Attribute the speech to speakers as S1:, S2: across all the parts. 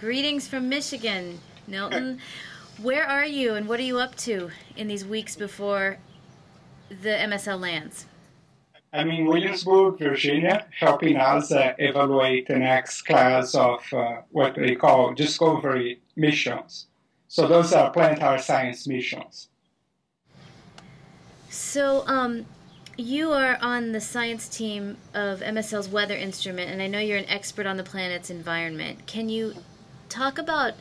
S1: Greetings from Michigan, Nilton. Where are you and what are you up to in these weeks before the MSL lands?
S2: I'm in Williamsburg, Virginia, helping us uh, evaluate the next class of uh, what we call discovery missions. So those are planetary science missions.
S1: So, um, you are on the science team of MSL's weather instrument, and I know you're an expert on the planet's environment. Can you talk about,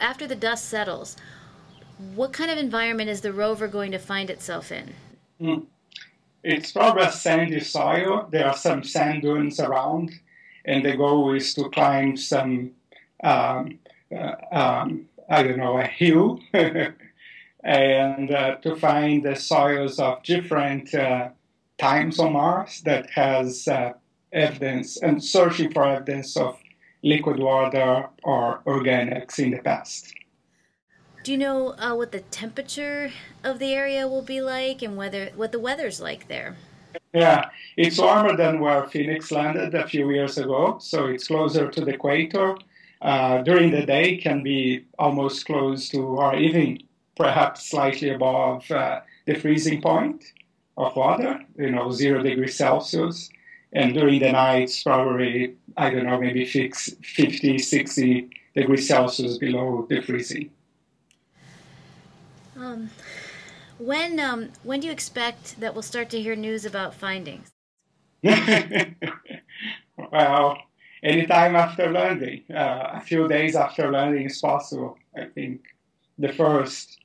S1: after the dust settles, what kind of environment is the rover going to find itself in?
S2: Mm. It's probably a sandy soil. There are some sand dunes around, and the goal is to climb some, um, uh, um, I don't know, a hill and uh, to find the soils of different uh, times on Mars that has uh, evidence and searching for evidence of liquid water or organics in the past.
S1: Do you know uh, what the temperature of the area will be like and whether what the weather's like there?
S2: Yeah, it's warmer than where Phoenix landed a few years ago, so it's closer to the equator. Uh, during the day, can be almost close to, or even perhaps slightly above uh, the freezing point of water, you know, zero degrees Celsius. And during the nights, probably, I don't know, maybe 50, 60 degrees Celsius below the freezing.
S1: Um, when, um, when do you expect that we'll start to hear news about findings?
S2: well, anytime after landing. Uh, a few days after landing is possible. I think the first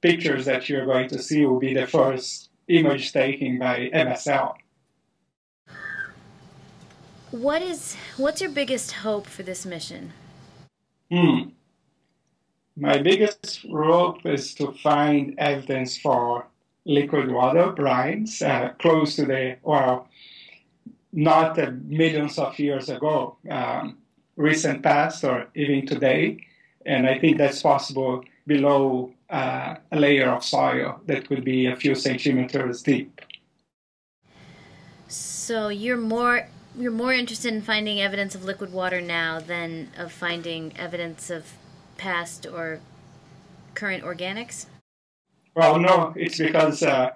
S2: pictures that you're going to see will be the first image taken by MSL.
S1: What is what's your biggest hope for this mission?
S2: Hmm. My biggest hope is to find evidence for liquid water brines uh, close to the well, not uh, millions of years ago, um, recent past or even today, and I think that's possible below uh, a layer of soil that could be a few centimeters deep.
S1: So you're more you're more interested in finding evidence of liquid water now than of finding evidence of past or current organics?
S2: Well, no, it's because uh,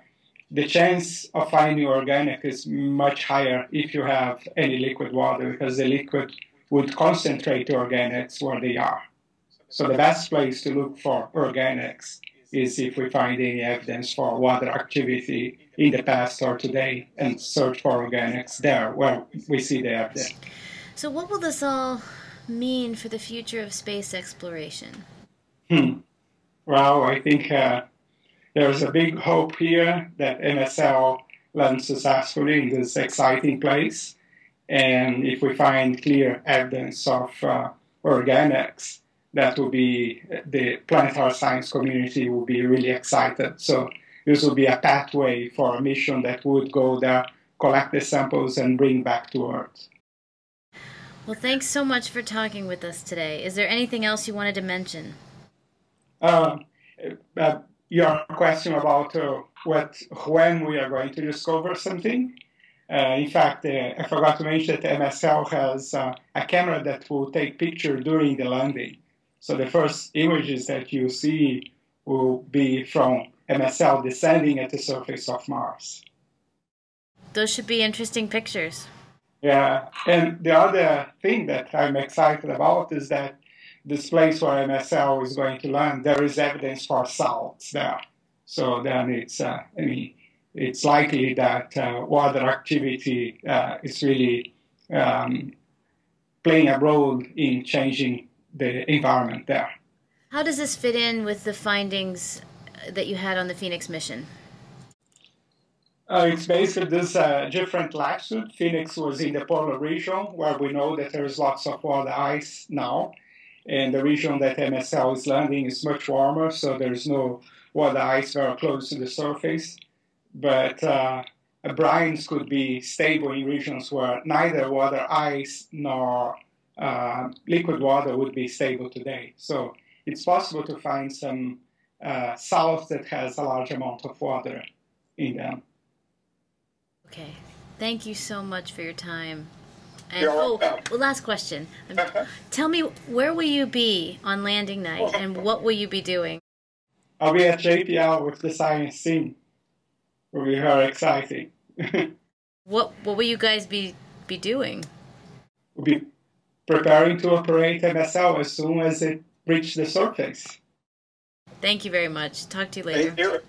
S2: the chance of finding organic is much higher if you have any liquid water because the liquid would concentrate the organics where they are. So the best place to look for organics is if we find any evidence for water activity in the past or today and search for organics there where we see the evidence.
S1: So what will this all mean for the future of space exploration?
S2: Hmm. Well, I think uh, there's a big hope here that MSL lands successfully in this exciting place. And if we find clear evidence of uh, organics, that will be the planetary science community will be really excited. So this will be a pathway for a mission that would go there, collect the samples, and bring back to Earth.
S1: Well, thanks so much for talking with us today. Is there anything else you wanted to mention?
S2: Uh, uh, your question about uh, what when we are going to discover something. Uh, in fact, uh, I forgot to mention that MSL has uh, a camera that will take pictures during the landing. So the first images that you see will be from MSL descending at the surface of Mars.
S1: Those should be interesting pictures.
S2: Yeah, and the other thing that I'm excited about is that this place where MSL is going to land, there is evidence for salts there. So then it's, uh, I mean, it's likely that uh, water activity uh, is really um, playing a role in changing the environment there.
S1: How does this fit in with the findings that you had on the Phoenix mission?
S2: Uh, it's basically this uh, different latitude. Phoenix was in the polar region where we know that there is lots of water ice now. And the region that MSL is landing is much warmer, so there's no water ice very close to the surface. But uh, brines could be stable in regions where neither water ice nor uh, liquid water would be stable today. So it's possible to find some uh, salt that has a large amount of water in them.
S1: Okay. Thank you so much for your time. And oh, well, last question. Tell me, where will you be on landing night, and what will you be doing?
S2: I'll be at JPL with the science team. Will be very exciting.
S1: what What will you guys be be doing?
S2: We'll be preparing to operate MSL as soon as it reaches the surface.
S1: Thank you very much. Talk to you later.